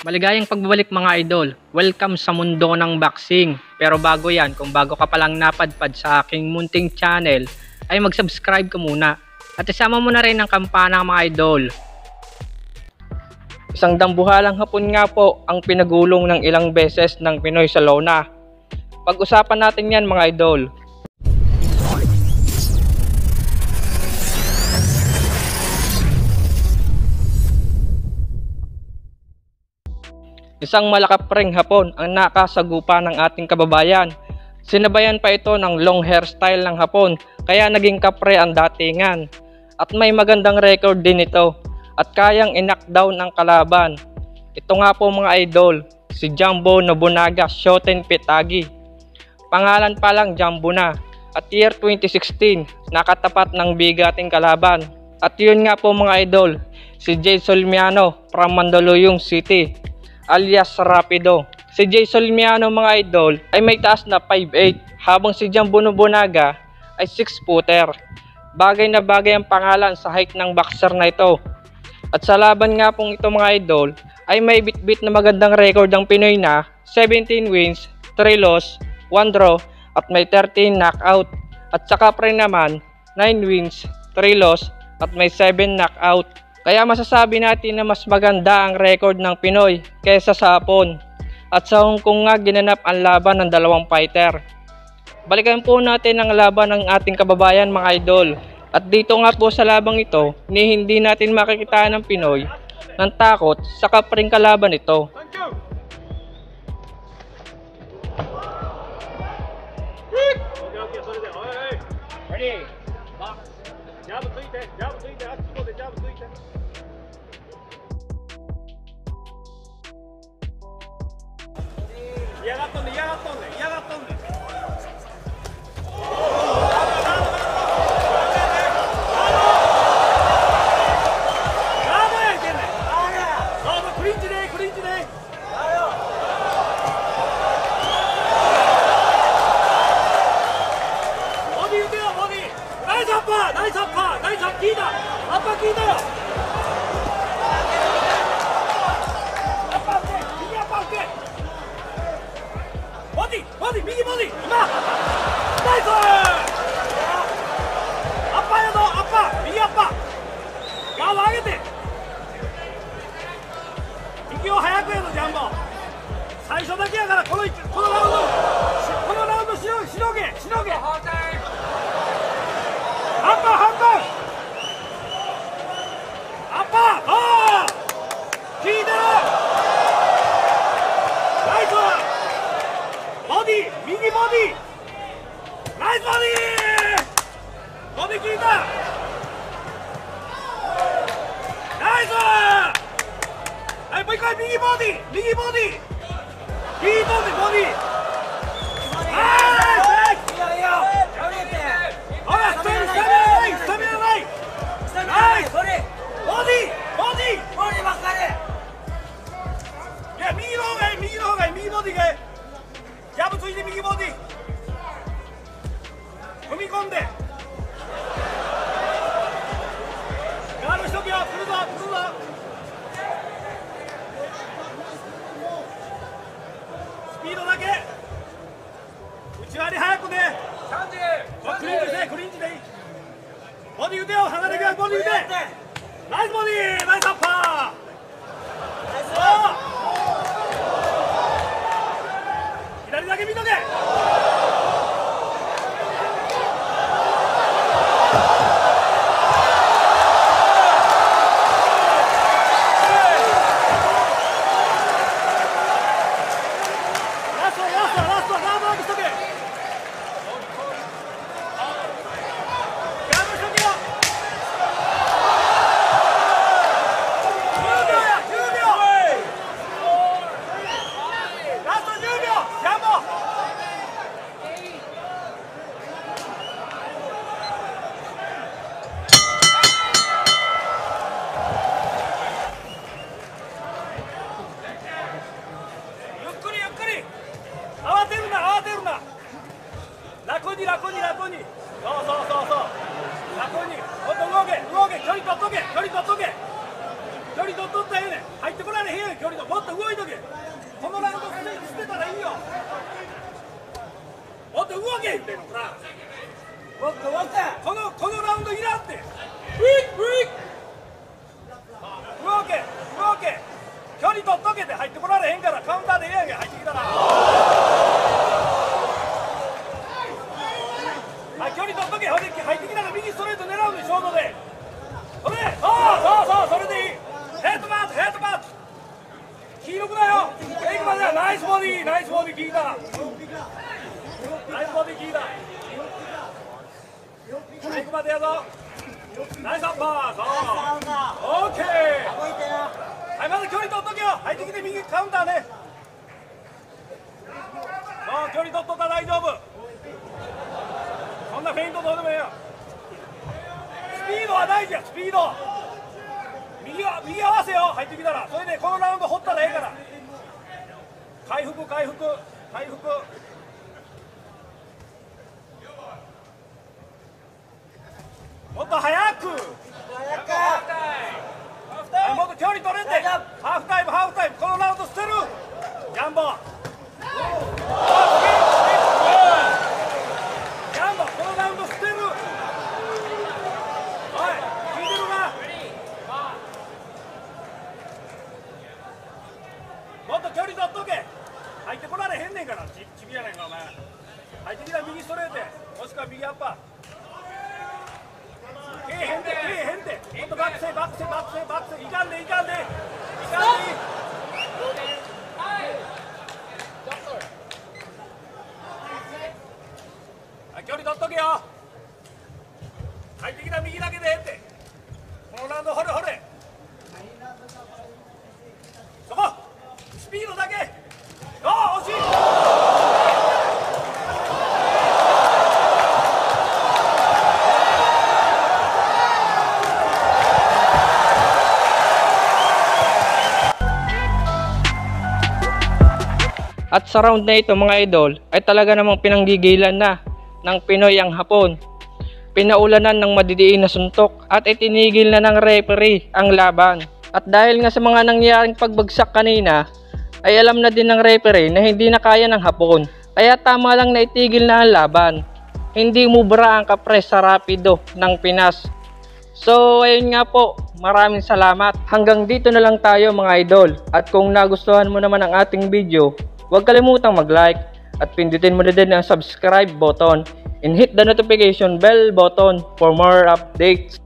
Maligayang pagbabalik mga idol. Welcome sa mundo ng boxing. Pero bago yan, kung bago ka palang napadpad sa aking munting channel, ay mag-subscribe ka muna. At isama mo na rin ang kampana mga idol. Isang dambuhalang hapon nga po ang pinagulong ng ilang beses ng Pinoy sa Lona. Pag-usapan natin yan mga idol. Isang malakapreng hapon ang nakasagupa ng ating kababayan. Sinabayan pa ito ng long hairstyle ng hapon kaya naging kapre ang datingan. At may magandang record din ito at kayang in-knockdown ang kalaban. Ito nga po mga idol, si Jumbo Nobunaga Shoten Pitagi. Pangalan pa lang Jumbo na at year 2016 nakatapat ng bigating kalaban. At yun nga po mga idol, si Jay Solmiano from Mandaluyong City alias Rapido. Si Jay Solmiano mga idol ay may taas na 5'8 habang si Jambo Nobunaga ay 6 footer. Bagay na bagay ang pangalan sa height ng boxer na ito. At sa laban nga pong ito mga idol ay may bit-bit na magandang record ang Pinoy na 17 wins, 3 loss, 1 draw at may 13 knockout. At saka pa rin naman 9 wins, 3 loss at may 7 knockout. Kaya masasabi natin na mas maganda ang record ng Pinoy kaysa sa Hapon. At sa Hong Kong nga ginanap ang laban ng dalawang fighter. Balikan po natin ang laban ng ating kababayan mga idol. At dito nga po sa labang ito, ni hindi natin makikita ng Pinoy ng takot sa kapring kalaban ito. Ready? ジャブついて、ジャブついて、あっちこでジャブついて。嫌がっとんね、嫌がっとんね、嫌ボディボディ右ボディ今ナイスアッパーやぞアッパー右アッパー。顔を上げて。息を早くやぞジャンボ。最初だけやからこの位置。ボディ右ボディ。ナイスボディ。ボディ効いた。ナイス。はいもう一回右ボディ右ボディ。効いとんねボディ。いて右ボディ踏み込んで。ガードしとけよ来るぞ来るぞ。スピードだけ。内割り早くね。クリンチでクリンチでいいボディ打てよ離れてボディ打て。ナイスボディナイスアッパー叫びとけ。に楽に。そうそうそうそう。楽に。ほんと動け。動け。距離取っとけ。距離取っとけ。距離取っとったらええね。ん入ってこられへんよ距離ともっと動いとけ。このラウンドしてたらいいよ。もっと動け。ってんのほらもっと動け。このこのラウンドいらんって。取っとけほんで入ってきたら右ストレート狙うでショートで。それでそうそうそうそれでいい。ヘッドバットヘッドバット。黄色くだよ。エクマだナイスボディナイスボディ効いた。ナイスボディ効いた。エクマでやぞ。ナイスアッパーそうオッケー。はいまず距離取っとけよ。入ってきて右カウンターね。そう距離取っとったら大丈夫なフェイントどうでもいいよスピードは大事やスピード。右は右合わせよ入ってきたら。それでこのラウンド掘ったらええから。回復回復回復。もっと早くはいもっと距離取れんでハーフタイムハーフタイムこのラウンド捨てるジャンボジャンボこのラウンド捨てるおい聞いてるなもっと距離取っとけ入ってこられへんねんからちちびやねんかお前入ってきたら右ストレートやもしくは右アッパーけえへんでけえへんでもっとバックせバックせバックせバックせいかんでいかんでいかんでいはい距離取っとけよ。入ってきた右だけでって。At sa round na ito mga idol ay talaga namang pinanggigilan na ng Pinoy ang Hapon. Pinaulanan ng madidiin na suntok at itinigil na ng referee ang laban. At dahil nga sa mga nangyaring pagbagsak kanina ay alam na din ng referee na hindi na kaya ng Hapon. Kaya tama lang na itigil na ang laban. Hindi mubra ang kapres sa rapido ng Pinas. So ayun nga po, maraming salamat. Hanggang dito na lang tayo mga idol. At kung nagustuhan mo naman ang ating video, huwag kalimutang mag-like at pindutin mo na din ang subscribe button and hit the notification bell button for more updates.